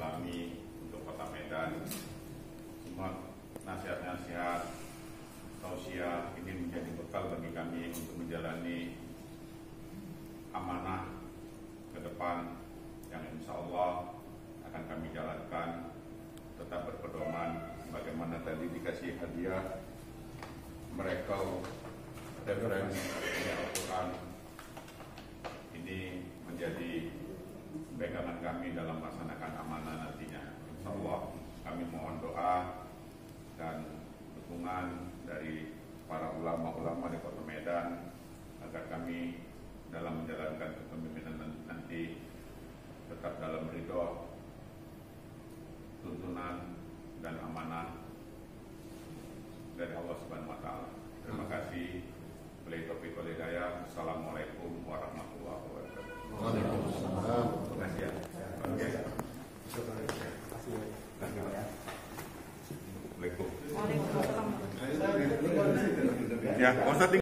Islami untuk Kota Medan. semua nasihat-nasihat tausiah ini menjadi bekal bagi kami untuk menjalani amanah ke depan yang insya Allah akan kami jalankan tetap berpedoman bagaimana tadi dikasih hadiah mereka referensi pegangan kami dalam melaksanakan amanah nantinya. Insya Allah kami mohon doa dan dukungan dari para ulama-ulama di Kota Medan agar kami dalam menjalankan kepemimpinan nanti tetap dalam ridho tuntunan dan amanah dari Allah Subhanahu Ya, Ustaz